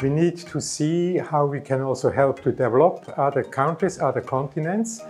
We need to see how we can also help to develop other countries, other continents.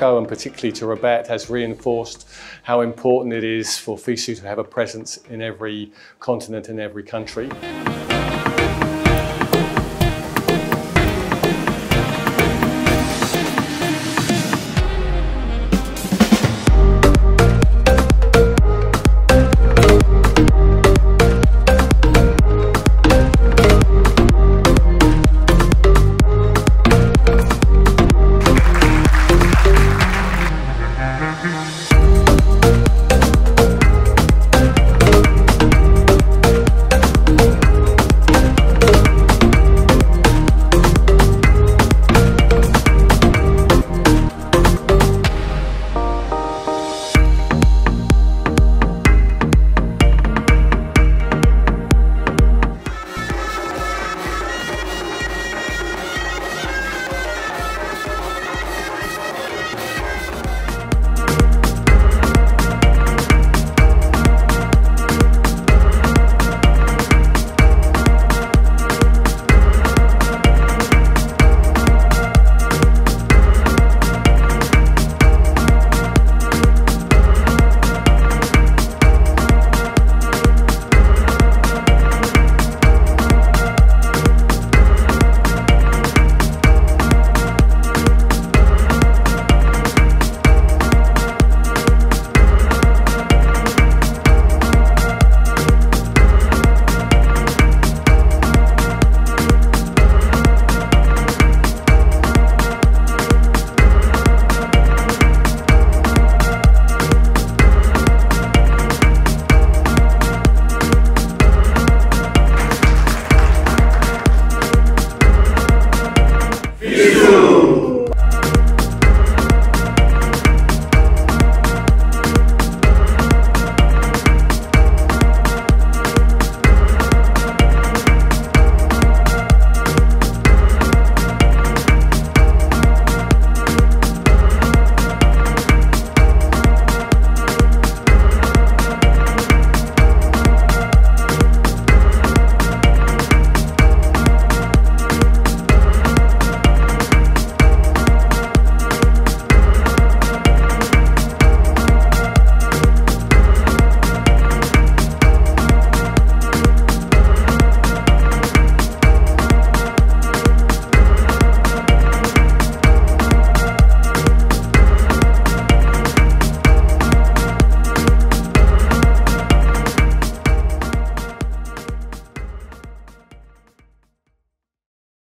Morocco and particularly to Rabat has reinforced how important it is for FISU to have a presence in every continent, in every country.